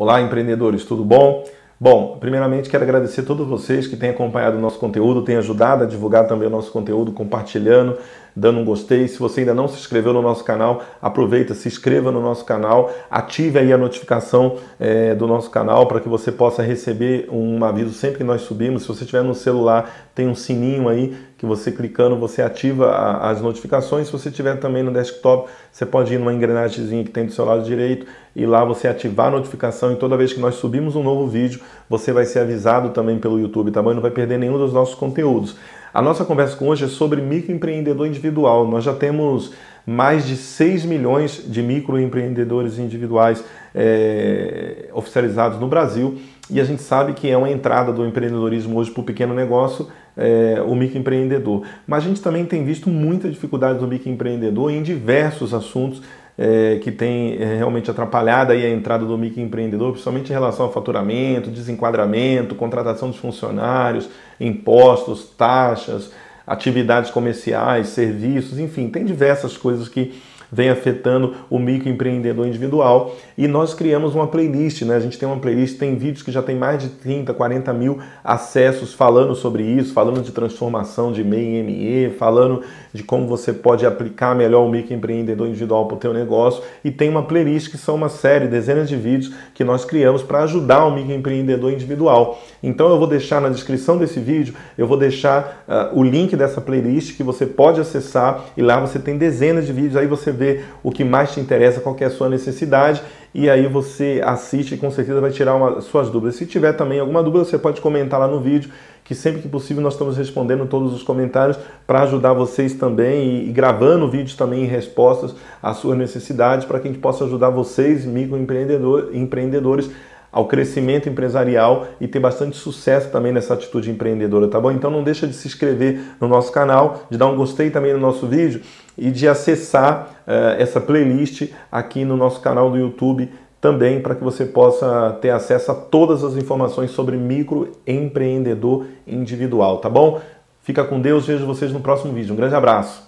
Olá, empreendedores, tudo bom? Bom, primeiramente quero agradecer a todos vocês que têm acompanhado o nosso conteúdo, têm ajudado a divulgar também o nosso conteúdo, compartilhando, dando um gostei. Se você ainda não se inscreveu no nosso canal, aproveita, se inscreva no nosso canal, ative aí a notificação é, do nosso canal para que você possa receber um aviso sempre que nós subimos. Se você tiver no celular, tem um sininho aí que você clicando, você ativa a, as notificações. Se você tiver também no desktop, você pode ir numa engrenagemzinha que tem do seu lado direito e lá você ativar a notificação e toda vez que nós subimos um novo vídeo, você vai ser avisado também pelo YouTube, tá bom? E não vai perder nenhum dos nossos conteúdos. A nossa conversa com hoje é sobre microempreendedor individual. Nós já temos mais de 6 milhões de microempreendedores individuais é, oficializados no Brasil e a gente sabe que é uma entrada do empreendedorismo hoje para o pequeno negócio, é, o microempreendedor. Mas a gente também tem visto muita dificuldade do microempreendedor em diversos assuntos é, que tem é, realmente atrapalhado a entrada do microempreendedor, principalmente em relação ao faturamento, desenquadramento, contratação de funcionários, impostos, taxas, atividades comerciais, serviços, enfim, tem diversas coisas que vem afetando o microempreendedor individual. E nós criamos uma playlist, né? A gente tem uma playlist, tem vídeos que já tem mais de 30, 40 mil acessos falando sobre isso, falando de transformação de MEI em ME, falando de como você pode aplicar melhor o microempreendedor individual para o teu negócio. E tem uma playlist que são uma série, dezenas de vídeos que nós criamos para ajudar o microempreendedor individual. Então eu vou deixar na descrição desse vídeo, eu vou deixar uh, o link dessa playlist que você pode acessar e lá você tem dezenas de vídeos, aí você vê o que mais te interessa, qual é a sua necessidade e aí você assiste e com certeza vai tirar suas dúvidas. Se tiver também alguma dúvida, você pode comentar lá no vídeo, que sempre que possível nós estamos respondendo todos os comentários para ajudar vocês também e, e, gravando vídeos também em respostas às suas necessidades para que a gente possa ajudar vocês, microempreendedores, ao crescimento empresarial e ter bastante sucesso também nessa atitude empreendedora, tá bom? Então não deixa de se inscrever no nosso canal, de dar um gostei também no nosso vídeo e de acessar uh, essa playlist aqui no nosso canal do YouTube também para que você possa ter acesso a todas as informações sobre microempreendedor individual, tá bom? Fica com Deus, vejo vocês no próximo vídeo. Um grande abraço.